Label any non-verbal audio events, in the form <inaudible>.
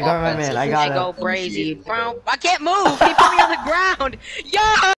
got my oh, man. I got it. go oh, crazy. I can't move. He put me on the ground. <laughs> Yo!